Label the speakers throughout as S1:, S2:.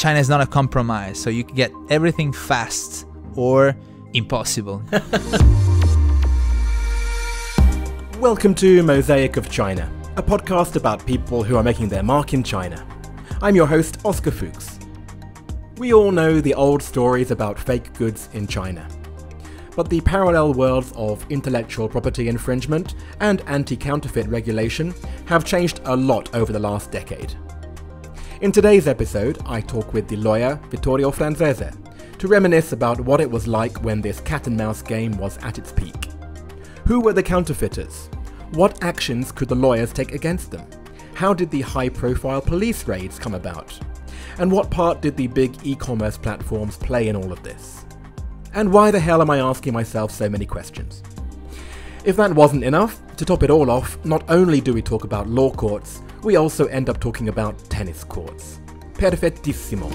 S1: China is not a compromise, so you can get everything fast or impossible.
S2: Welcome to Mosaic of China, a podcast about people who are making their mark in China. I'm your host, Oscar Fuchs. We all know the old stories about fake goods in China. But the parallel worlds of intellectual property infringement and anti counterfeit regulation have changed a lot over the last decade. In today's episode, I talk with the lawyer Vittorio Franzese to reminisce about what it was like when this cat and mouse game was at its peak. Who were the counterfeiters? What actions could the lawyers take against them? How did the high profile police raids come about? And what part did the big e commerce platforms play in all of this? And why the hell am I asking myself so many questions? If that wasn't enough, to top it all off, not only do we talk about law courts, we also end up talking about tennis courts. Perfettissimo.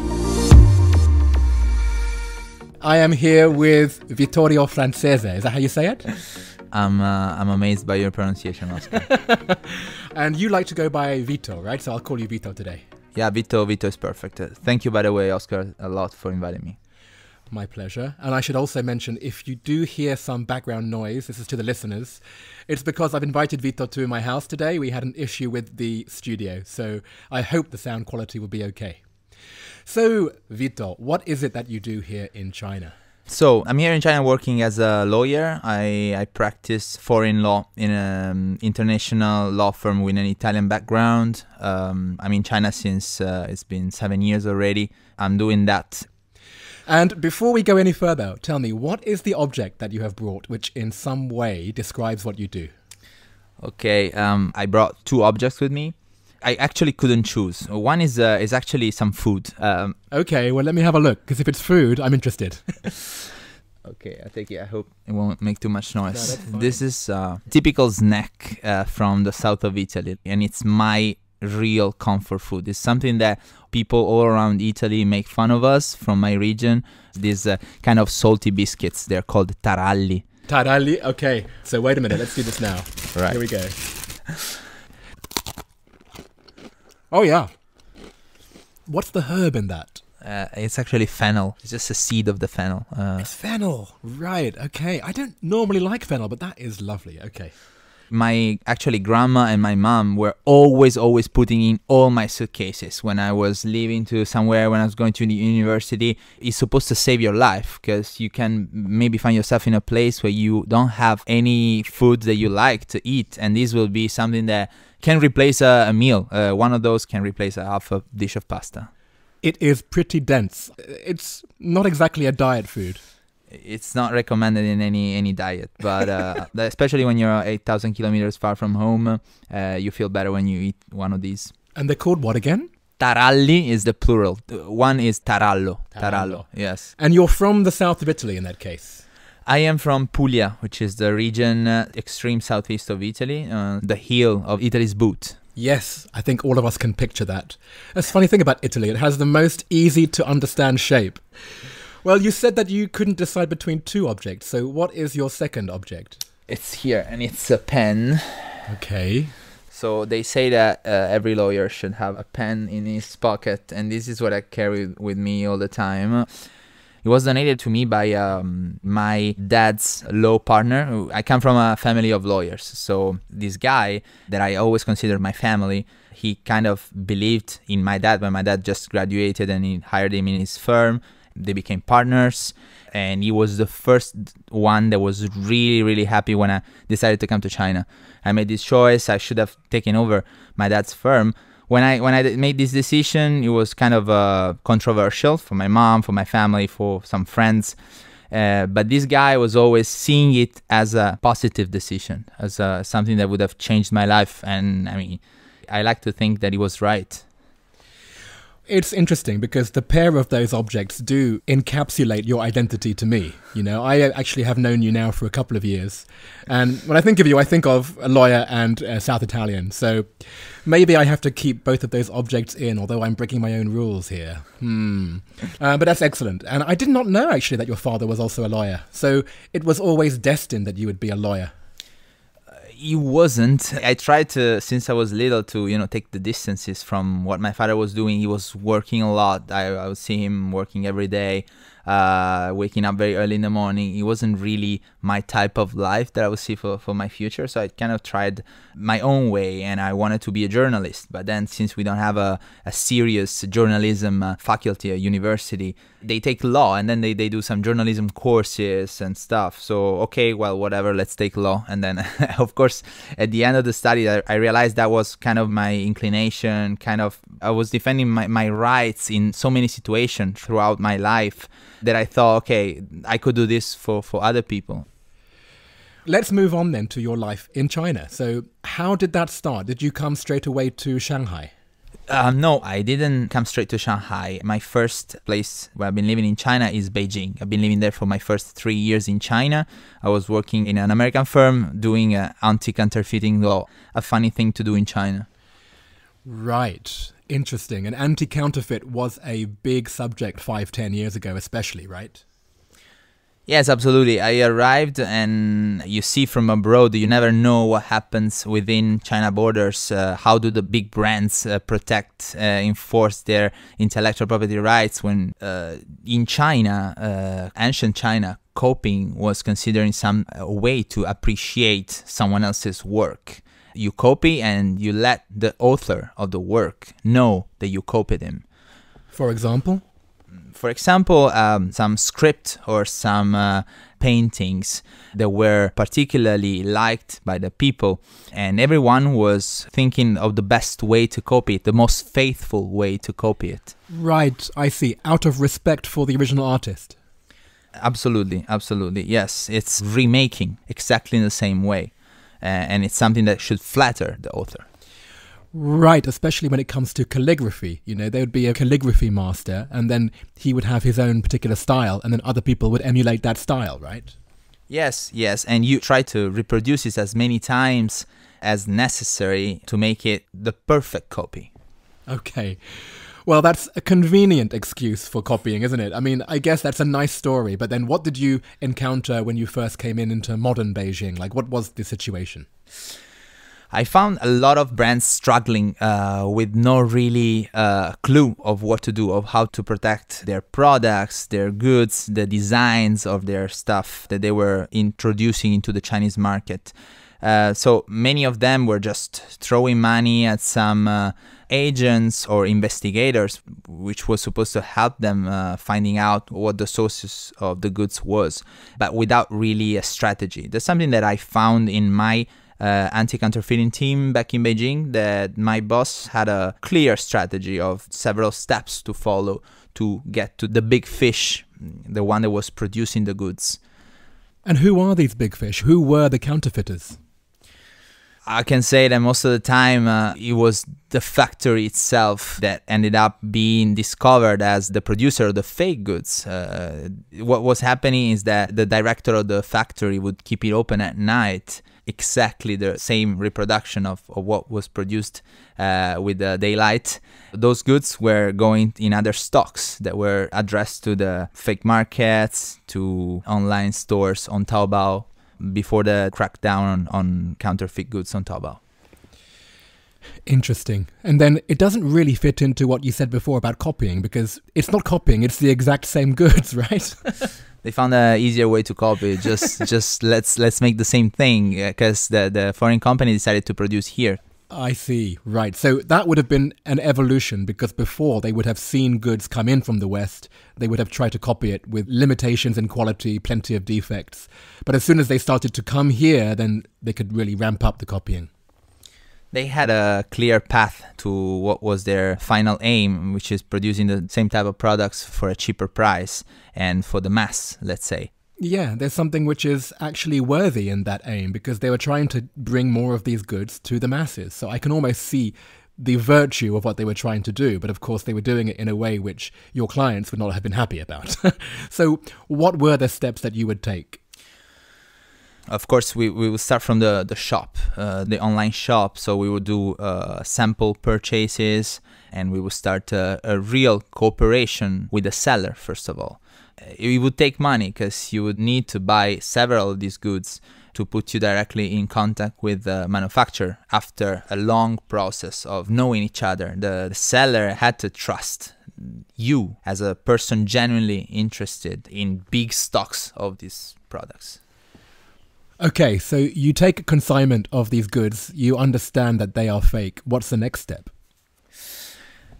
S2: I am here with Vittorio Franzese. Is that how you say it?
S1: I'm uh, I'm amazed by your pronunciation, Oscar.
S2: and you like to go by Vito, right? So I'll call you Vito today.
S1: yeah, Vito Vito is perfect. Uh, thank you, by the way, Oscar, a lot for inviting me.
S2: My pleasure. And I should also mention if you do hear some background noise, this is to the listeners, it's because I've invited Vito to my house today. We had an issue with the studio, so I hope the sound quality will be okay. So, Vito, what is it that you do here in China?
S1: So I'm here in China working as a lawyer. I, I practice foreign law in an international law firm with an Italian background. Um, I'm in China since uh, it's been seven years already. I'm doing that.
S2: And before we go any further, tell me, what is the object that you have brought which in some way describes what you do?
S1: Okay, um, I brought two objects with me. I actually couldn't choose. One is uh, is actually some food. Um,
S2: Okay, well, let me have a look, because if it's food, I'm interested.
S1: Okay, I take it. I hope it won't make too much noise.
S2: fine.
S1: this is uh, typical snack uh, from the south of Italy, and it's my real comfort food. It's something that people all around Italy make fun of us from my region. These uh, kind of salty biscuits. They're called taralli.
S2: Taralli, okay. So wait a minute, let's do this now.
S1: Right.
S2: Here we go. Oh, yeah. What's the herb in that?
S1: Uh, it's actually fennel. It's just a seed of the fennel. Uh,
S2: It's fennel. Right, okay. I don't normally like fennel, but that is lovely. Okay.
S1: My actually grandma and my mom were always always putting in all my suitcases when i was leaving to somewhere when i was going to the university it's supposed to save your life because you can maybe find yourself in a place where you don't have any food that you like to eat and this will be something that can replace a, a meal uh, one of those can replace a half a dish of pasta
S2: It is pretty dense. It's not exactly a diet food.
S1: It's not recommended in any any diet but uh, especially when you're 8000 kilometers far from home uh, you feel better when you eat one of these
S2: And they're called what again?
S1: Taralli is the plural. One is tarallo.
S2: Tarallo.
S1: Tarallo. Yes.
S2: And you're from the south of Italy in that case.
S1: I am from Puglia, which is the region uh, extreme southeast of Italy, uh, the heel of Italy's boot.
S2: Yes, I think all of us can picture that. That's the funny thing about Italy, it has the most easy to understand shape. Well, you said that you couldn't decide between two objects, so what is your second object?
S1: It's here, and it's a pen.
S2: Okay.
S1: So they say that uh, every lawyer should have a pen in his pocket, and this is what I carry with me all the time. It was donated to me by um, my dad's law partner. I come from a family of lawyers, so this guy that I always considered my family, he kind of believed in my dad when my dad just graduated, and he hired him in his firm. They became partners, and he was the first one that was really, really happy when I decided to come to China. I made this choice. I should have taken over my dad's firm. When I when i made this decision, it was kind of uh, controversial for my mom, for my family, for some friends. Uh, but this guy was always seeing it as a positive decision, as uh something that would have changed my life. And I mean, I like to think that he was right.
S2: It's interesting because the pair of those objects do encapsulate your identity to me. You know, I actually have known you now for a couple of years. And when I think of you, I think of a lawyer and a South Italian. So maybe I have to keep both of those objects in, although I'm breaking my own rules here. Hmm. Uh, but that's excellent. And I did not know actually that your father was also a lawyer. So it was always destined that you would be a lawyer.
S1: It wasn't. I tried to since I was little to you know take the distances from what my father was doing. He was working a lot. I, I would see him working every day uh, waking up very early in the morning. He wasn't really my type of life that I would see for, for my future. So I kind of tried my own way and I wanted to be a journalist. But then, since we don't have a, a serious journalism uh, faculty at university, they take law and then they, they do some journalism courses and stuff. So, okay, well, whatever, let's take law. And then, of course, at the end of the study, I, I realized that was kind of my inclination, kind of, I was defending my, my rights in so many situations throughout my life that I thought, okay, I could do this for, for other people.
S2: Let's move on then to your life in China. So, how did that start? Did you come straight away to Shanghai?
S1: Uh, no, I didn't come straight to Shanghai. My first place where I've been living in China is Beijing. I've been living there for my first three years in China. I was working in an American firm doing uh, anti counterfeiting law, a funny thing to do in China.
S2: Right. Interesting. And anti counterfeit was a big subject five, ten years ago, especially, right?
S1: Yes, absolutely. I arrived, and you see from abroad, you never know what happens within China borders. Uh, how do the big brands uh, protect, uh, enforce their intellectual property rights? When uh, in China, uh, ancient China, copying was considered some uh, way to appreciate someone else's work. You copy, and you let the author of the work know that you copied him.
S2: For example
S1: for example, um, some script or some uh, paintings that were particularly liked by the people, and everyone was thinking of the best way to copy it, the most faithful way to copy it.
S2: Right, I see. Out of respect for the original artist.
S1: Absolutely, absolutely. Yes, it's remaking exactly in the same way. Uh, and it's something that should flatter the author.
S2: Right, especially when it comes to calligraphy. You know, there would be a calligraphy master, and then he would have his own particular style, and then other people would emulate that style, right?
S1: Yes, yes. And you try to reproduce it as many times as necessary to make it the perfect copy.
S2: Okay. Well, that's a convenient excuse for copying, isn't it? I mean, I guess that's a nice story, but then what did you encounter when you first came in into modern Beijing? Like, what was the situation?
S1: I found a lot of brands struggling uh, with no really uh, clue of what to do, of how to protect their products, their goods, the designs of their stuff that they were introducing into the Chinese market. Uh, so many of them were just throwing money at some uh, agents or investigators, which was supposed to help them uh, finding out what the sources of the goods was, but without really a strategy. That's something that I found in my uh, anti-counterfeiting team back in Beijing that my boss had a clear strategy of several steps to follow to get to the big fish, the one that was producing the goods.
S2: And who are these big fish? Who were the counterfeiters?
S1: I can say that most of the time uh, it was the factory itself that ended up being discovered as the producer of the fake goods. Uh, what was happening is that the director of the factory would keep it open at night exactly the same reproduction of, of what was produced uh, with the daylight. Those goods were going in other stocks that were addressed to the fake markets, to online stores on Taobao before the crackdown on, on counterfeit goods on Taobao.
S2: Interesting. And then it doesn't really fit into what you said before about copying because it's not copying, it's the exact same goods, right?
S1: they found an easier way to copy. Just just let's let's make the same thing because uh, the the foreign company decided to produce here.
S2: I see. Right. So that would have been an evolution because before they would have seen goods come in from the West, they would have tried to copy it with limitations in quality, plenty of defects. But as soon as they started to come here, then they could really ramp up the copying
S1: they had a clear path to what was their final aim, which is producing the same type of products for a cheaper price and for the mass, let's say.
S2: Yeah, there's something which is actually worthy in that aim because they were trying to bring more of these goods to the masses. So I can almost see the virtue of what they were trying to do, but of course they were doing it in a way which your clients would not have been happy about. so, what were the steps that you would take?
S1: Of course we, we will start from the, the shop uh, the online shop so we will do uh, sample purchases and we will start a, a, real cooperation with the seller first of all it would take money because you would need to buy several of these goods to put you directly in contact with the manufacturer after a long process of knowing each other. The, the seller had to trust you as a person genuinely interested in big stocks of these products.
S2: Okay, so you take a consignment of these goods, you understand that they are fake. What's the next step?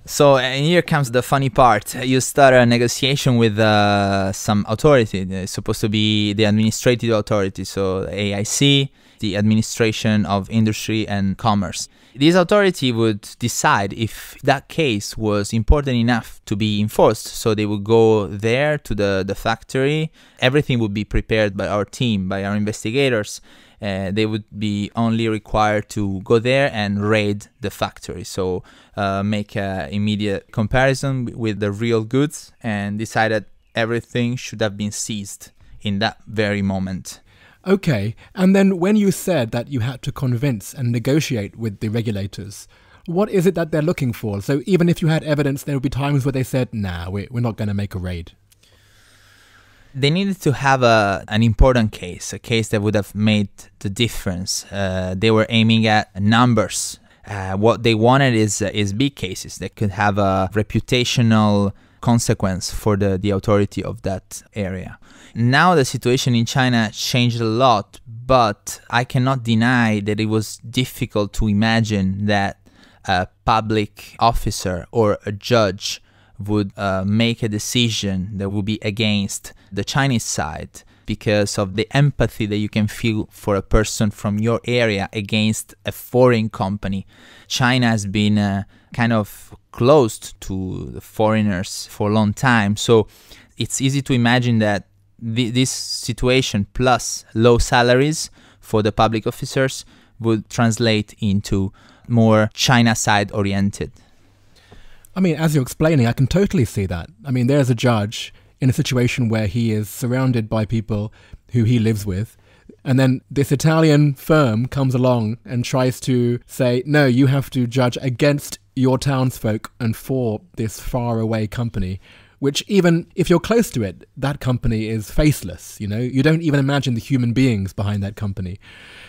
S1: So and here comes the funny part. You start a negotiation with uh, some authority. It's supposed to be the administrative authority, so AIC, the Administration of Industry and Commerce. This authority would decide if that case was important enough to be enforced. So they would go there to the, the factory. Everything would be prepared by our team, by our investigators uh, they would be only required to go there and raid the factory. So uh, make an immediate comparison with the real goods and decide that everything should have been seized in that very moment.
S2: Okay, and then when you said that you had to convince and negotiate with the regulators, what is it that they're looking for? So even if you had evidence, there would be times where they said, nah, we're not going to make a raid
S1: they needed to have a an important case, a case that would have made the difference. Uh, they were aiming at numbers. Uh, what they wanted is uh, is big cases that could have a reputational consequence for the, the authority of that area. Now the situation in China changed a lot, but I cannot deny that it was difficult to imagine that a public officer or a judge would uh, make a decision that would be against the Chinese side because of the empathy that you can feel for a person from your area against a foreign company. China has been uh, kind of closed to the foreigners for a long time, so it's easy to imagine that th- this situation plus low salaries for the public officers would translate into more China side oriented
S2: I mean, as you're explaining, I can totally see that. I mean, there's a judge in a situation where he is surrounded by people who he lives with. And then this Italian firm comes along and tries to say, no, you have to judge against your townsfolk and for this faraway company, which even if you're close to it, that company is faceless, you know? You don't even imagine the human beings behind that company.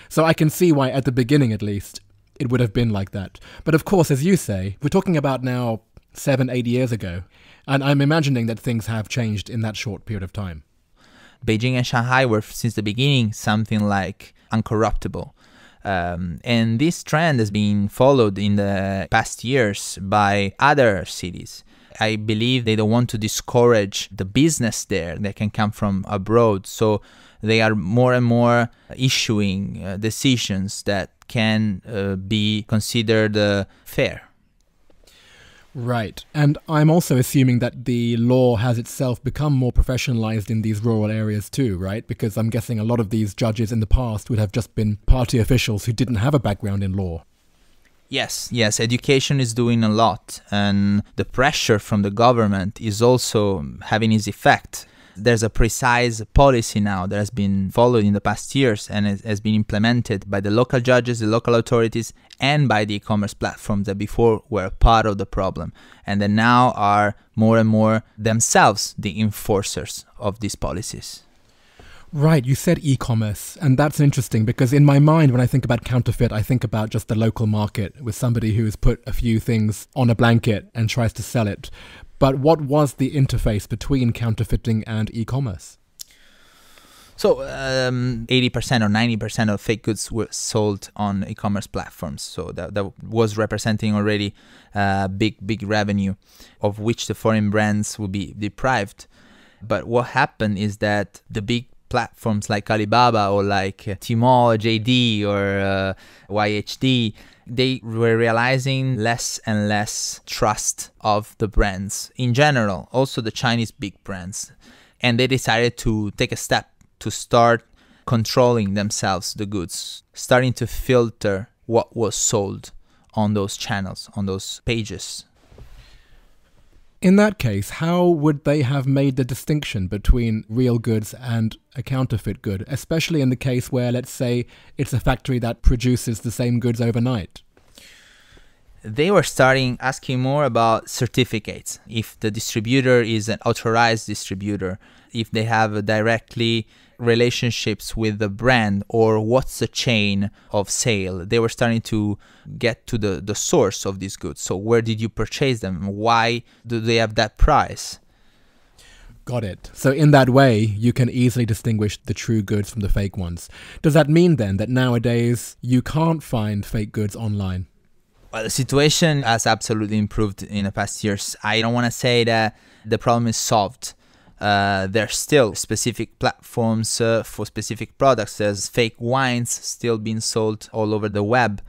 S2: So I can see why, at the beginning at least, it would have been like that. But of course, as you say, we're talking about now seven, eight years ago. And I'm imagining that things have changed in that short period of time.
S1: Beijing and Shanghai were, since the beginning, something like uncorruptible. Um, and this trend has been followed in the past years by other cities. I believe they don't want to discourage the business there that can come from abroad. So they are more and more issuing uh, decisions that can uh, be considered uh, fair.
S2: Right. And I'm also assuming that the law has itself become more professionalized in these rural areas too, right? Because I'm guessing a lot of these judges in the past would have just been party officials who didn't have a background in law.
S1: Yes, yes, education is doing a lot, and the pressure from the government is also having its effect there's a precise policy now that has been followed in the past years and has been implemented by the local judges, the local authorities, and by the e-commerce platforms that before were part of the problem and that now are more and more themselves the enforcers of these policies.
S2: Right, you said e commerce, and that's interesting because in my mind, when I think about counterfeit, I think about just the local market with somebody who has put a few things on a blanket and tries to sell it. But what was the interface between counterfeiting and e commerce?
S1: So, um, 80% or 90% of fake goods were sold on e commerce platforms. So, that, that was representing already uh, big, big revenue, of which the foreign brands would be deprived. But what happened is that the big platforms like Alibaba or like Tmall, JD, or uh, YHD they were realizing less and less trust of the brands in general, also the Chinese big brands. And they decided to take a step to start controlling themselves the goods, starting to filter what was sold on those channels, on those pages.
S2: In that case, how would they have made the distinction between real goods and a counterfeit good, especially in the case where, let's say, it's a factory that produces the same goods overnight?
S1: They were starting asking more about certificates. If the distributor is an authorized distributor, if they have a directly relationships with the brand or what's the chain of sale. They were starting to get to the, the source of these goods. So, where did you purchase them? Why do they have that price?
S2: Got it. So, in that way, you can easily distinguish the true goods from the fake ones. Does that mean then that nowadays you can't find fake goods online?
S1: Well, the situation has absolutely improved in the past years. I don't want to say that the problem is solved uh, there's still specific platforms uh, for specific products. There's fake wines still being sold all over the web.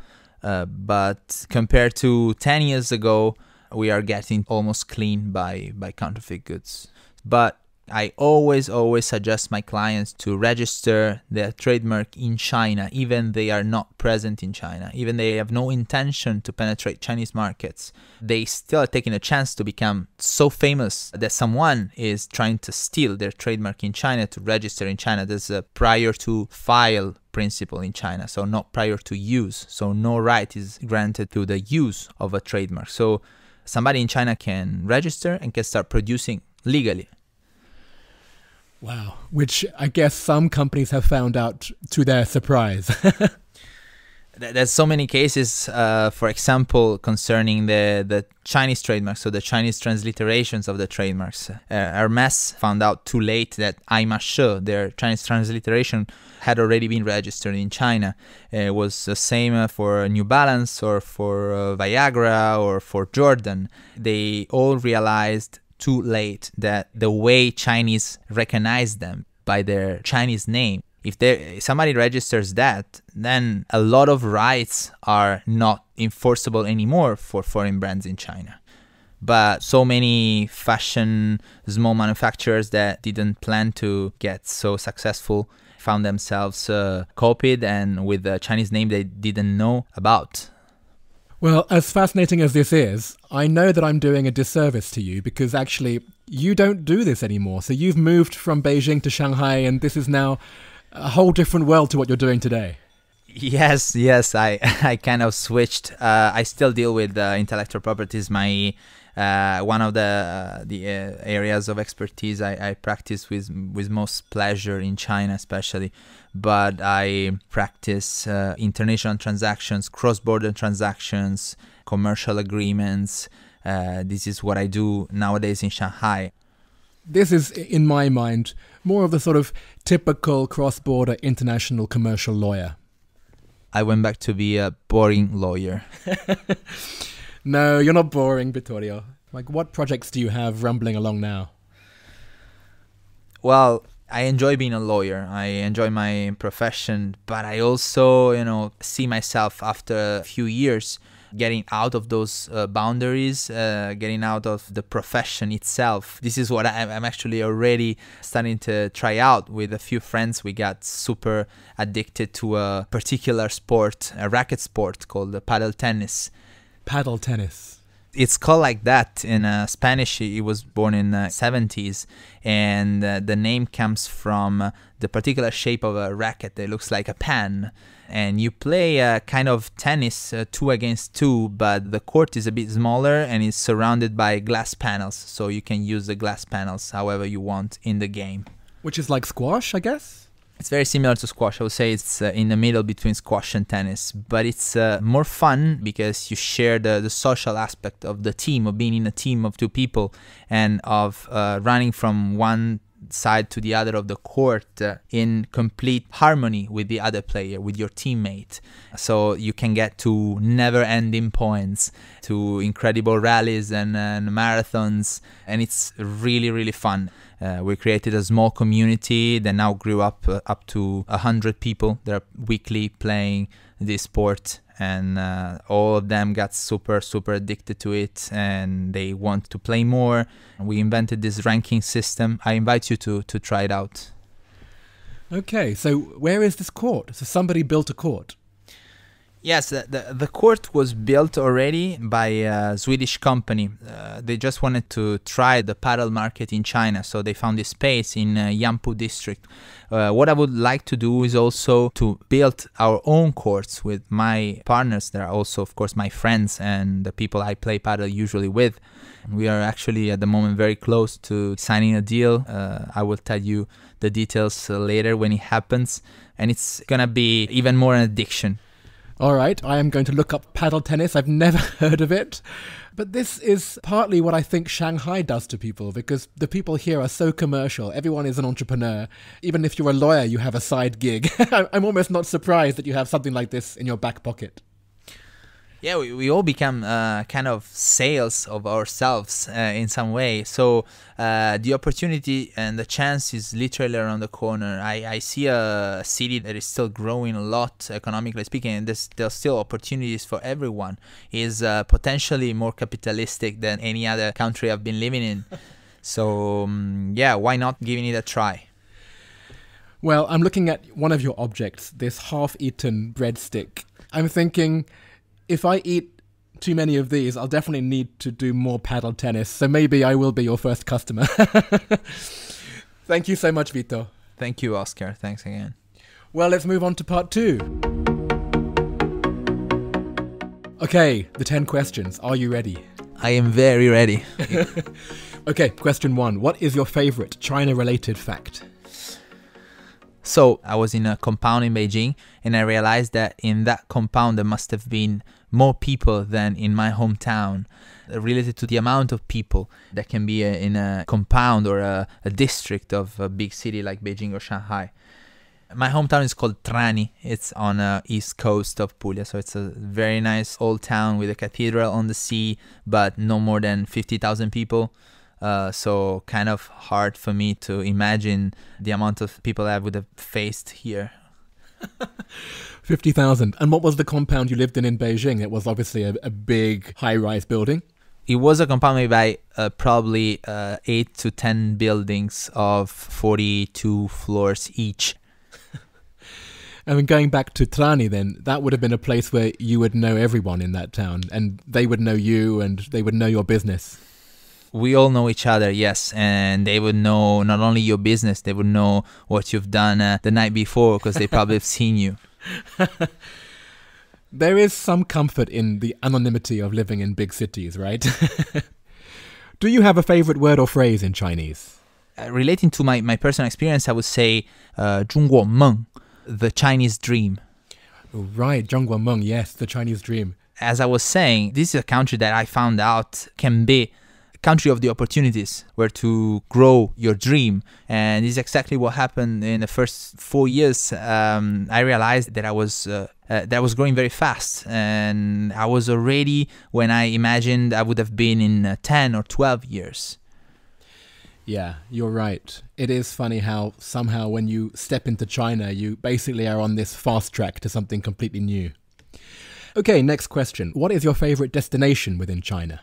S1: Uh, but compared to 10 years ago, we are getting almost clean by, by counterfeit goods. But I always, always suggest my clients to register their trademark in China, even they are not present in China, even they have no intention to penetrate Chinese markets. They still are taking a chance to become so famous that someone is trying to steal their trademark in China to register in China. There's a prior to file principle in China, so not prior to use. So no right is granted to the use of a trademark. So somebody in China can register and can start producing legally
S2: Wow. Which I guess some companies have found out to their surprise.
S1: There's so many cases, uh, for example, concerning the, the Chinese trademarks, so the Chinese transliterations of the trademarks. Uh, Hermes found out too late that Aimashe, their Chinese transliteration, had already been registered in China. Uh, it was the same uh, for New Balance or for uh, Viagra or for Jordan. They all realized too late that the way Chinese recognize them by their Chinese name, if there somebody registers that, then a lot of rights are not enforceable anymore for foreign brands in China. But so many fashion small manufacturers that didn't plan to get so successful found themselves uh, copied and with a Chinese name they didn't know about.
S2: Well, as fascinating as this is, I know that I'm doing a disservice to you because actually you don't do this anymore. So you've moved from Beijing to Shanghai, and this is now a whole different world to what you're doing today.
S1: Yes, yes, I I kind of switched. Uh, I still deal with uh, intellectual properties. My uh, one of the uh, the uh, areas of expertise I, I practice with with most pleasure in China, especially. But I practice uh, international transactions, cross-border transactions, commercial agreements. Uh, this is what I do nowadays in Shanghai.
S2: This is, in my mind, more of the sort of typical cross-border international commercial lawyer.
S1: I went back to be a boring lawyer.
S2: No, you're not boring, Vittorio. Like, what projects do you have rumbling along now?
S1: Well, I enjoy being a lawyer. I enjoy my profession, but I also, you know, see myself after a few years getting out of those uh, boundaries, uh, getting out of the profession itself. This is what I'm, I'm, actually already starting to try out with a few friends. We got super addicted to a particular sport, a racket sport called paddle tennis
S2: paddle tennis.
S1: It's called like that in uh, Spanish. He was born in the 70s, and uh, the name comes from uh, the particular shape of a racket that looks like a pan. And you play a kind of tennis uh, two against two, but the court is a bit smaller and is surrounded by glass panels, so you can use the glass panels however you want in the game.
S2: Which is like squash, I guess?
S1: It's very similar to squash. I would say it's uh, in the middle between squash and tennis, but it's uh, more fun because you share the, the social aspect of the team, of being in a team of two people, and of uh, running from one side to the other of the court uh, in complete harmony with the other player, with your teammate. So you can get to never ending points, to incredible rallies and, and marathons, and it's really, really fun. Uh, we created a small community that now grew up uh, up to 100 people that are weekly playing this sport. And uh, all of them got super super addicted to it and they want to play more. We invented this ranking system. I invite you to to try it out.
S2: Okay so where is this court? So somebody built a court
S1: Yes, the, the, court was built already by a Swedish company. Uh, they just wanted to try the paddle market in China, so they found this space in uh, Yangpu district. Uh, what I would like to do is also to build our own courts with my partners. That are also, of course, my friends and the people I play paddle usually with. We are actually at the moment very close to signing a deal. Uh, I will tell you the details uh, later when it happens, and it's gonna be even more an addiction
S2: all right, I am going to look up paddle tennis. I've never heard of it. But this is partly what I think Shanghai does to people because the people here are so commercial. Everyone is an entrepreneur. Even if you're a lawyer, you have a side gig. I'm almost not surprised that you have something like this in your back pocket
S1: yeah we, we all become uh, kind of sales of ourselves uh, in some way. So uh, the opportunity and the chance is literally around the corner. I, I see a city that is still growing a lot economically speaking and there's, there's still opportunities for everyone. Is uh, potentially more capitalistic than any other country i've been living in. So um, yeah why not giving it a try?
S2: Well i'm looking at one of your objects this half-eaten breadstick. I'm thinking if I eat too many of these, I'll definitely need to do more paddle tennis. So maybe I will be your first customer. Thank you so much, Vito.
S1: Thank you, Oscar. Thanks again.
S2: Well, let's move on to part two. Okay, the 10 questions. Are you ready?
S1: I am very ready.
S2: okay, question one. What is your favorite China related fact?
S1: So I was in a compound in Beijing and I realized that in that compound there must have been more people than in my hometown uh, related to the amount of people that can be uh, in a compound or a, a district of a big city like Beijing or Shanghai. My hometown is called Trani. It's on the east coast of Puglia, so it's a very nice old town with a cathedral on the sea, but no more than 50,000 people. Uh, so kind of hard for me to imagine the amount of people I would have faced here
S2: 50,000. And what was the compound you lived in in Beijing? It was obviously a, a big high rise building.
S1: It was a compound made by uh, probably uh, 8 to 10 buildings of 42 floors each.
S2: I mean, going back to Trani, then, that would have been a place where you would know everyone in that town, and they would know you, and they would know your business
S1: we all know each other, yes, and they would know not only your business, they would know what you've done uh, the night before because they probably have seen you.
S2: there is some comfort in the anonymity of living in big cities, right? Do you have a favorite word or phrase in Chinese?
S1: Uh, relating to my, my personal experience, I would say uh, 中国梦, the Chinese dream.
S2: Right, 中国梦, yes, the Chinese dream.
S1: As I was saying, this is a country that I found out can be country of the opportunities where to grow your dream and this is exactly what happened in the first four years um, i realized that i was uh, uh, that was growing very fast and i was already when i imagined i would have been in uh, 10 or 12 years
S2: yeah, you're right. It is funny how somehow when you step into China, you basically are on this fast track to something completely new. Okay, next question. What is your favorite destination within China?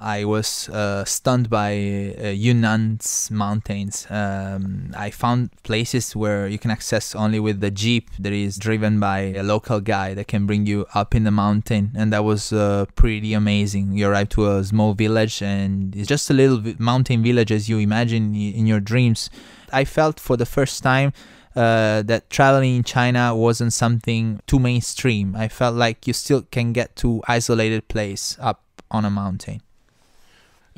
S1: I was uh, stunned by uh, Yunnan's mountains. Um, I found places where you can access only with the jeep that is driven by a local guy that can bring you up in the mountain, and that was uh, pretty amazing. You arrive to a small village, and it's just a little mountain village as you imagine in your dreams. I felt for the first time uh, that traveling in China wasn't something too mainstream. I felt like you still can get to isolated place up on a mountain.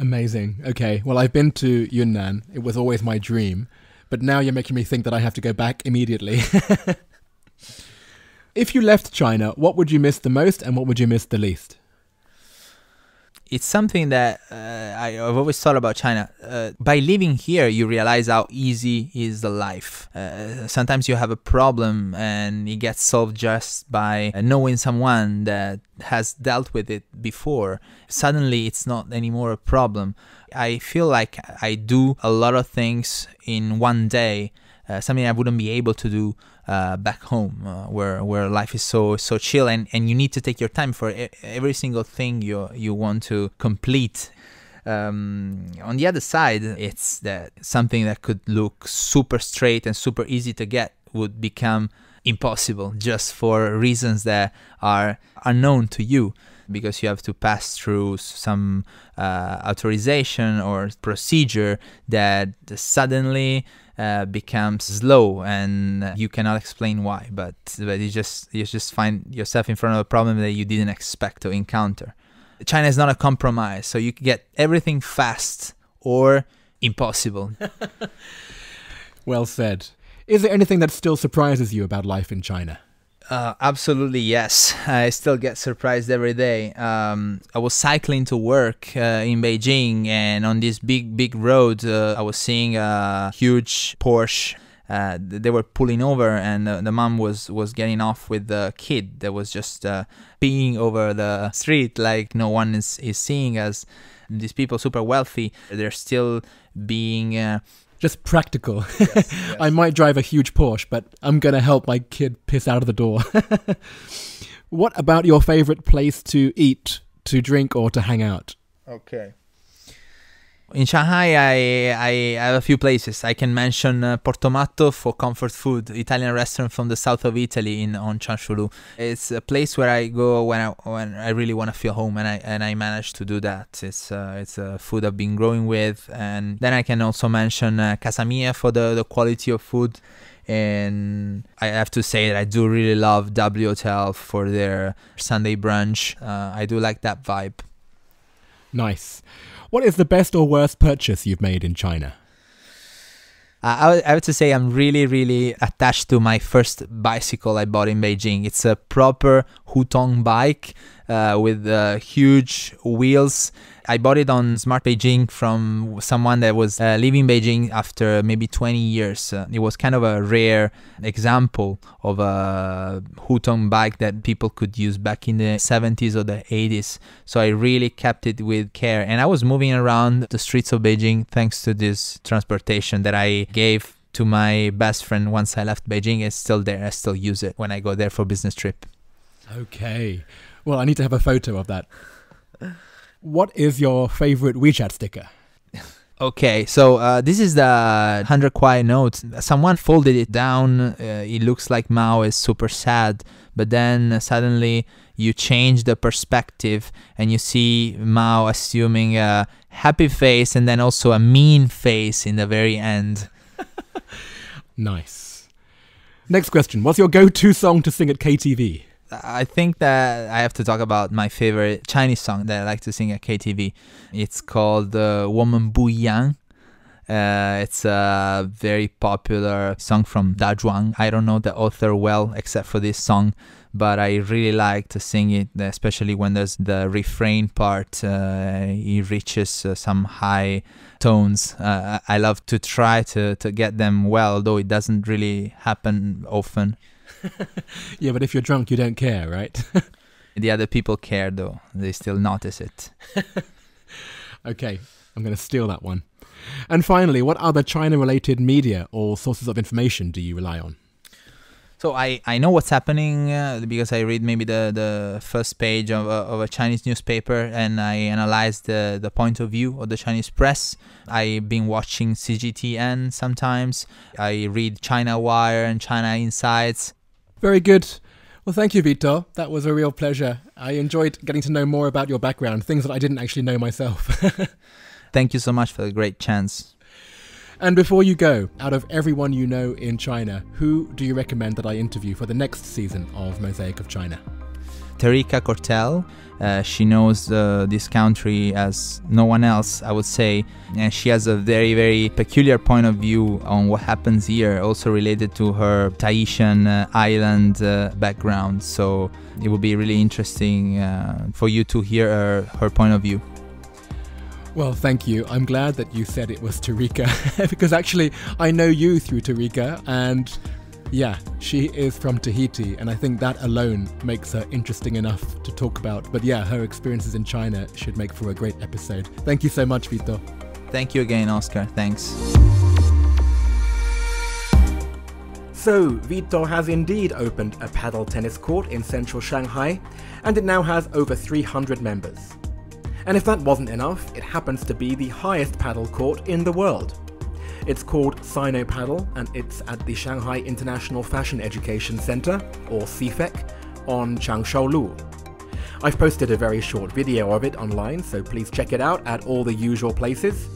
S2: Amazing. Okay. Well, I've been to Yunnan. It was always my dream. But now you're making me think that I have to go back immediately. if you left China, what would you miss the most and what would you miss the least?
S1: It's something that uh, I, have always thought about China. Uh, by living here, you realize how easy is the life. Uh, sometimes you have a problem and it gets solved just by knowing someone that has dealt with it before. Suddenly, it's not anymore a problem. I feel like I do a lot of things in one day, uh, something I wouldn't be able to do uh, back home uh, where where life is so so chill. And, and you need to take your time for every single thing you you want to complete. Um, on the other side it's that something that could look super straight and super easy to get would become impossible just for reasons that are unknown to you. Because you have to pass through some uh, authorization or procedure that suddenly uh, becomes slow and you cannot explain why but, but you just you just find yourself in front of a problem that you didn't expect to encounter. China is not a compromise so you get everything fast or impossible.
S2: Well said. Is there anything that still surprises you about life in china
S1: uh, absolutely yes. I still get surprised every day. Um, I was cycling to work uh, in Beijing, and on this big, big road, uh, I was seeing a huge Porsche. Uh, they were pulling over, and the mom was was getting off with the kid that was just uh, peeing over the street, like no one is is seeing us. These people super wealthy, they're still being uh,
S2: just practical. Yes, yes. I might drive a huge Porsche, but I'm going to help my kid piss out of the door. what about your favorite place to eat, to drink, or to hang out?
S1: Okay. In Shanghai, I, I have a few places. I can mention uh, Portomatto for comfort food, Italian restaurant from the south of Italy in on Changshoulu. It's a place where I go when I when I really want to feel home, and I and I managed to do that. It's uh, it's a food I've been growing with, and then I can also mention uh, for the the quality of food. And I have to say that I do really love W Hotel for their Sunday brunch. Uh, I do like that vibe.
S2: Nice. What is the best or worst purchase you've made in China?
S1: Uh, I, have to say I'm really, really attached to my first bicycle I bought in Beijing. It's a proper Hutong bike uh, with uh, huge wheels I bought it on Smart Beijing from someone that was uh, leaving Beijing after maybe 20 years. Uh, it was kind of a rare example of a Hutong bike that people could use back in the 70s or the 80s. So I really kept it with care. And I was moving around the streets of Beijing thanks to this transportation that I gave to my best friend once I left Beijing. It's still there. I still use it when I go there for business trip.
S2: Okay. Well, I need to have a photo of that. What is your favorite WeChat sticker?
S1: Okay, so uh, this is the 100 quiet notes. Someone folded it down. Uh, it looks like Mao is super sad, but then suddenly you change the perspective and you see Mao assuming a happy face and then also a mean face in the very end.
S2: nice. Next question What's your go to song to sing at KTV?
S1: I think that I have to talk about my favorite Chinese song that I like to sing at KTV. It's called uh, "Woman Bu Yang." Uh, it's a very popular song from Da Zhuang. I don't know the author well, except for this song, but I really like to sing it, especially when there's the refrain part. Uh, reaches uh, some high tones. Uh, I love to try to, to get them well, though it doesn't really happen often.
S2: yeah, but if you're drunk, you don't care, right?
S1: the other people care, though. They still notice it.
S2: okay, I'm going to steal that one. And finally, what other China related media or sources of information do you rely on?
S1: So I, I know what's happening uh, because I read maybe the, the first page of a, of a Chinese newspaper and I analyze the, the point of view of the Chinese press. I've been watching CGTN sometimes. I read China Wire and China Insights.
S2: Very good. Well, thank you, Vito. That was a real pleasure. I enjoyed getting to know more about your background, things that I didn't actually know myself.
S1: thank you so much for the great chance.
S2: And before you go, out of everyone you know in China, who do you recommend that I interview for the next season of Mosaic of China?
S1: Terika Cortel. Uh, she knows uh, this country as no one else, I would say, and she has a very, very peculiar point of view on what happens here, also related to her Tahitian uh, island uh, background. So it would be really interesting uh, for you to hear her, her point of view.
S2: Well, thank you. I'm glad that you said it was Terika because actually I know you through Terika and yeah, she is from Tahiti, and I think that alone makes her interesting enough to talk about. But yeah, her experiences in China should make for a great episode. Thank you so much, Vito.
S1: Thank you again, Oscar. Thanks.
S2: So, Vito has indeed opened a paddle tennis court in central Shanghai, and it now has over 300 members. And if that wasn't enough, it happens to be the highest paddle court in the world. It's called Sino Paddle, and it's at the Shanghai International Fashion Education Center, or CIFEC, on Changshou Lu. I've posted a very short video of it online, so please check it out at all the usual places.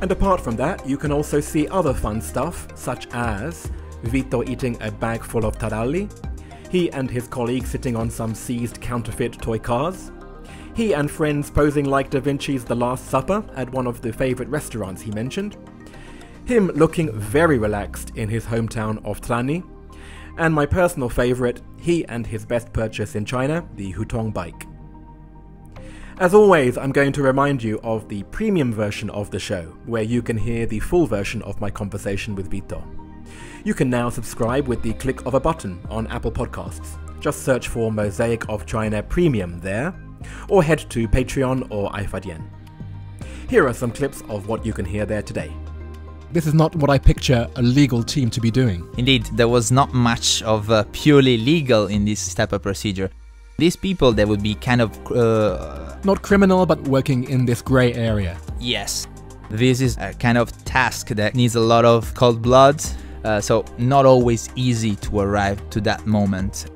S2: And apart from that, you can also see other fun stuff, such as Vito eating a bag full of taralli, he and his colleague sitting on some seized counterfeit toy cars, he and friends posing like Da Vinci's The Last Supper at one of the favourite restaurants he mentioned, him looking very relaxed in his hometown of Trani, and my personal favourite, he and his best purchase in China, the Hutong bike. As always, I'm going to remind you of the premium version of the show, where you can hear the full version of my conversation with Vito. You can now subscribe with the click of a button on Apple Podcasts. Just search for Mosaic of China Premium there, or head to Patreon or iFadian. Here are some clips of what you can hear there today.
S3: This is not what I picture a legal team to be doing.
S1: Indeed, there was not much of uh, purely legal in this type of procedure. These people, they would be kind of. Uh,
S3: Not criminal, but working in this grey area.
S1: yes. This is a kind of task that needs a lot of cold blood, uh, so not always easy to arrive to that moment.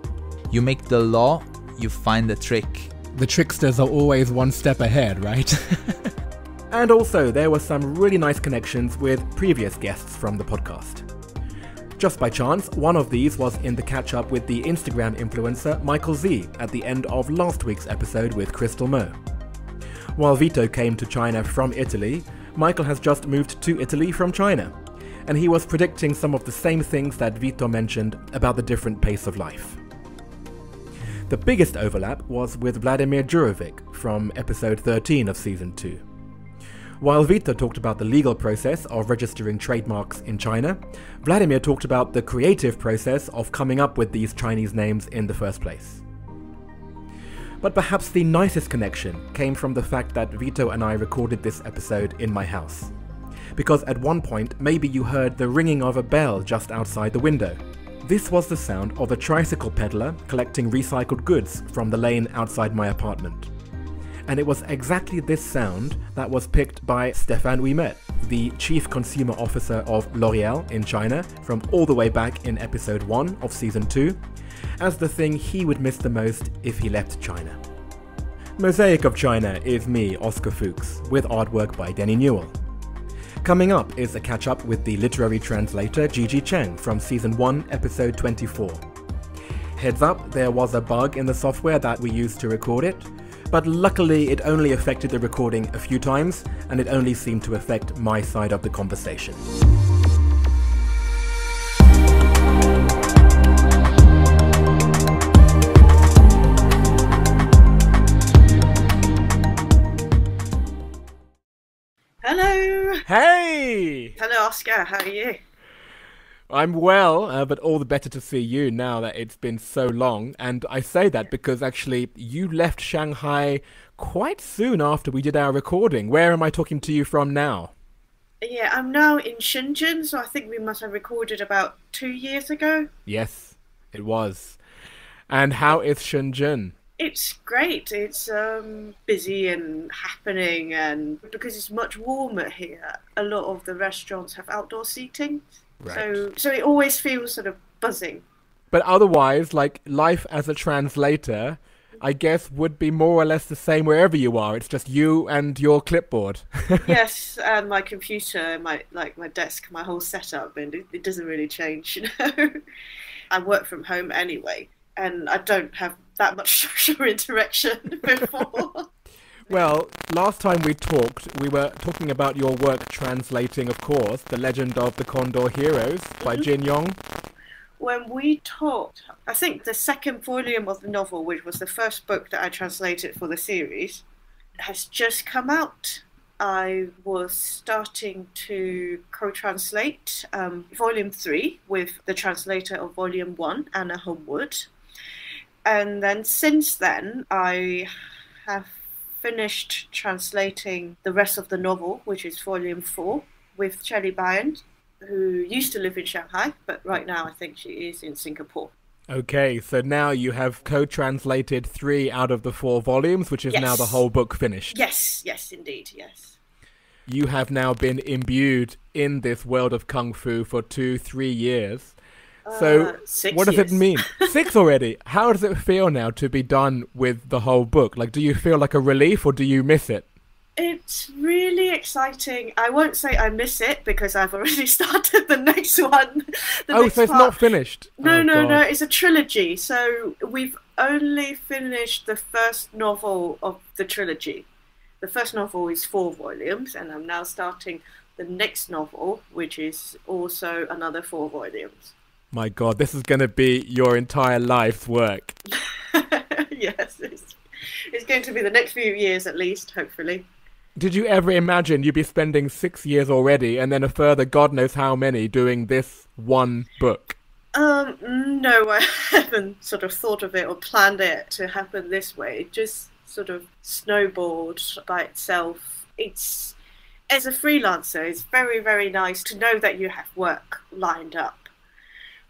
S1: You make the law, you find the trick.
S3: The tricksters are always one step ahead, right?
S2: And also, there were some really nice connections with previous guests from the podcast. Just by chance, one of these was in the catch up with the Instagram influencer Michael Z at the end of last week's episode with Crystal Mo. While Vito came to China from Italy, Michael has just moved to Italy from China, and he was predicting some of the same things that Vito mentioned about the different pace of life. The biggest overlap was with Vladimir Djurovic from episode 13 of season 2. While Vito talked about the legal process of registering trademarks in China, Vladimir talked about the creative process of coming up with these Chinese names in the first place. But perhaps the nicest connection came from the fact that Vito and I recorded this episode in my house. Because at one point, maybe you heard the ringing of a bell just outside the window. This was the sound of a tricycle peddler collecting recycled goods from the lane outside my apartment and it was exactly this sound that was picked by Stéphane Ouimet, the Chief Consumer Officer of L'Oreal in China from all the way back in episode 1 of season 2, as the thing he would miss the most if he left China. Mosaic of China is me, Oscar Fuchs, with artwork by Denny Newell. Coming up is a catch up with the literary translator Gigi Chang from season 1, episode 24. Heads up, there was a bug in the software that we used to record it, but luckily it only affected the recording a few times, and it only seemed to affect my side of the conversation.
S4: Hello.
S2: Hey!
S4: Hello, Oscar. How are you?
S2: I'm well, uh, but all the better to see you now that it's been so long. And I say that because actually you left Shanghai quite soon after we did our recording. Where am I talking to you from now?
S4: Yeah, I'm now in Shenzhen, so I think we must have recorded about two years ago.
S2: Yes, it was. And how is Shenzhen?
S4: It's great. It's um, busy and happening, and because it's much warmer here, a lot of the restaurants have outdoor seating. So, so it always feels sort of buzzing.
S2: But otherwise, like life as a translator, I guess would be more or less the same wherever you are. It's just you and your clipboard.
S4: yes, and my computer, my like my desk, my whole setup, and it, it doesn't really change. You know, I work from home anyway, and I don't have that much social interaction before.
S2: Well, last time we talked, we were talking about your work translating, of course, The Legend of the Condor Heroes by Jin Yong.
S4: when we talked, I think the second volume of the novel, which was the first book that I translated for the series, has just come out. I was starting to co translate um, volume three with the translator of volume one, Anna Holmwood. And then since then, I have finished translating the rest of the novel, which is volume four, with Shelly Bryant, who used to live in Shanghai, but right now I think she is in Singapore.
S2: Okay, so now you have co translated three out of the four volumes, which is now the whole book finished.
S4: Yes, yes, indeed, yes.
S2: you have now been imbued in this world of kung fu for two, three years. So,
S4: Uh, six
S2: what does it mean? Six already. How does it feel now to be done with the whole book? Like, do you feel like a relief or do you miss it?
S4: It's really exciting. I won't say I miss it because I've already started the next one. The
S2: oh,
S4: next
S2: so it's
S4: part.
S2: not finished.
S4: No,
S2: Oh,
S4: no,
S2: God.
S4: no. It's a trilogy. So we've only finished the first novel of the trilogy. The first novel is four volumes, and I'm now starting the next novel, which is also another four volumes.
S2: My God, this is going to be your entire life's work.
S4: yes, it's, it's going to be the next few years at least, hopefully.
S2: Did you ever imagine you'd be spending six years already and then a further God knows how many doing this one book?
S4: Um, no, I haven't sort of thought of it or planned it to happen this way. It just sort of snowballed by itself. It's as a freelancer, it's very, very nice to know that you have work lined up.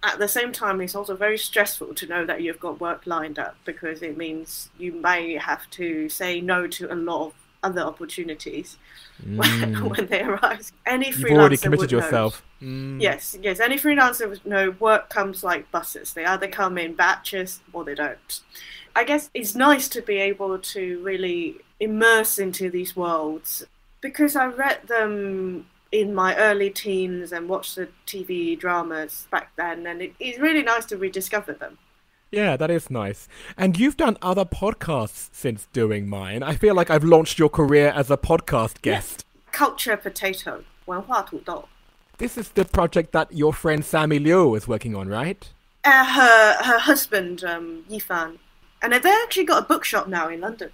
S4: At the same time, it's also very stressful to know that you've got work lined up because it means you may have to say no to a lot of other opportunities when, when they arise. Any freelancer
S2: Mm. You've already
S4: would
S2: committed
S4: know.
S2: yourself. Mm.
S4: Yes, yes. Any freelancer would know work comes like buses. They either come in batches or they don't. I guess it's nice to be able to really immerse into these worlds because I read them in my early teens and watched the TV dramas back then, and it, it's really nice to rediscover them.
S2: Yeah, that is nice. And you've done other podcasts since doing mine. I feel like I've launched your career as a podcast guest.
S4: Culture Potato, 文化土豆.
S2: This is the project that your friend Sammy Liu is working on, right?
S4: Uh, her her husband, um, Yifan, and they actually got a bookshop now in London.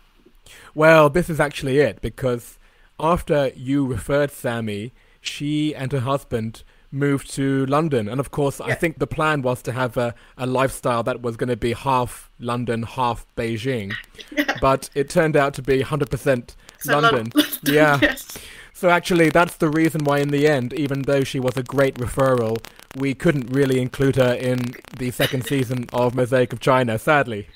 S2: Well, this is actually it because after you referred Sammy, she and her husband moved to London. And of course, I think the plan was to have a, a lifestyle that was going to be half London, half Beijing. But it turned out to be 100%
S4: So
S2: London.
S4: Lon-
S2: yeah.
S4: yes.
S2: So actually, that's the reason why, in the end, even though she was a great referral, we couldn't really include her in the second season of Mosaic of China, sadly.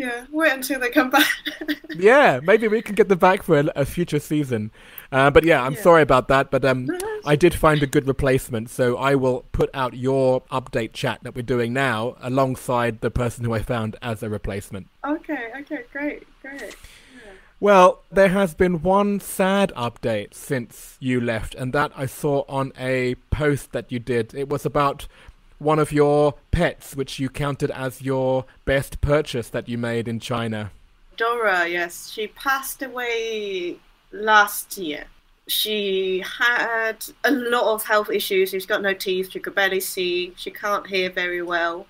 S4: Yeah, wait until they come back.
S2: Yeah, maybe we can get them back for a, a future season. Uh, but yeah, I'm
S4: Yeah.
S2: sorry about that. But um, I did find a good replacement, so I will put out your update chat that we're doing now alongside the person who I found as a replacement.
S4: okay, okay, great, great.
S2: Well, there has been one sad update since you left, and that I saw on a post that you did. It was about one of your pets, which you counted as your best purchase that you made in China.
S4: Dora, yes, she passed away last year. She had a lot of health issues. She's got no teeth. She could barely see. She can't hear very well,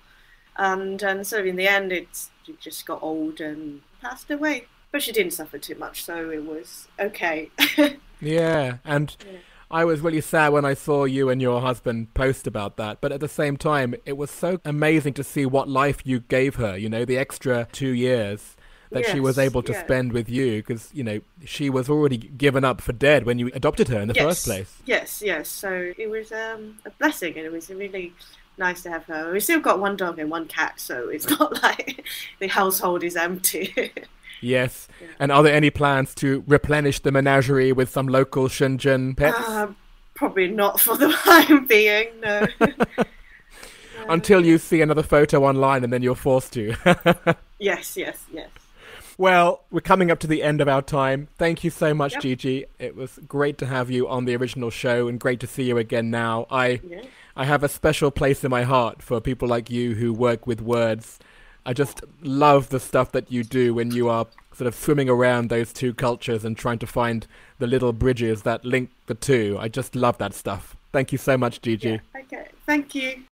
S4: and and so in the end, it's she just got old and passed away. But she didn't suffer too much, so it was okay.
S2: Yeah, and
S4: Yeah.
S2: I was really sad when I saw you and your husband post about that. But at the same time, it was so amazing to see what life you gave her, you know, the extra two years that she was able to
S4: yeah.
S2: spend with you because, you know, she was already given up for dead when you adopted her in the
S4: yes,
S2: first place.
S4: Yes, yes. So it was um, a blessing, and it was really nice to have her. We still got one dog and one cat, so it's not like the household is empty.
S2: Yes.
S4: Yeah.
S2: And are there any plans to replenish the menagerie with some local Shenzhen pets?
S4: um, probably not for the time being. No.
S2: Until you see another photo online and then you're forced to.
S4: yes, yes, yes.
S2: Well, we're coming up to the end of our time. Thank you so much,
S4: Yep.
S2: Gigi. It was great to have you on the original show and great to see you again now. I
S4: Yeah.
S2: I have a special place in my heart for people like you who work with words. I just love the stuff that you do when you are sort of swimming around those two cultures and trying to find the little bridges that link the two. I just love that stuff. Thank you so much, Gigi.
S4: yeah. Okay. Thank you.